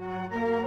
Música